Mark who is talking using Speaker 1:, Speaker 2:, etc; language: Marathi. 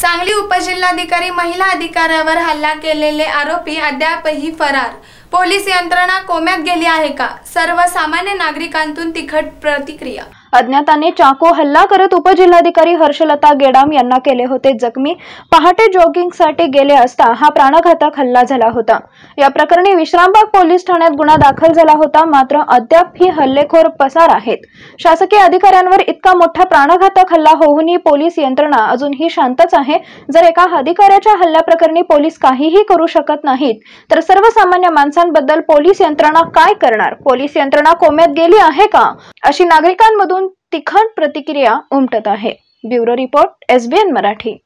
Speaker 1: सांगली उपजिल्हाधिकारी महिला अधिकाऱ्यावर हल्ला केलेले आरोपी अद्यापही फरार. पोलीस यंत्रणा कोम्यात गेली आहे का? सर्वसामान्य नागरिकांतून तिखट प्रतिक्रिया.
Speaker 2: अज्ञाताने चाकू हल्ला करत उपजिल्हाधिकारी हर्षलता गेडाम यांना केले होते जखमी. पहाटे जॉगिंगसाठी गेले असता हा प्राणघातक हल्ला झाला होता. या प्रकरणी विश्रामबाग पोलीस ठाण्यात गुन्हा दाखल झाला होता. मात्र अद्याप ही हल्लेखोर पसार आहेत. शासकीय अधिकाऱ्यांवर इतका मोठा प्राणघातक हल्ला होऊनही पोलीस यंत्रणा अजूनही शांतच आहे. जर एका अधिकाऱ्याच्या हल्ल्याप्रकरणी पोलीस काहीही करू शकत नाहीत तर सर्वसामान्य माणसांबद्दल पोलीस यंत्रणा काय करणार? पोलीस यंत्रणा कोम्यात गेली आहे का? अशी नागरिकांमधून तिखट प्रतिक्रिया उमटत आहे. Bureau report SBN Marathi.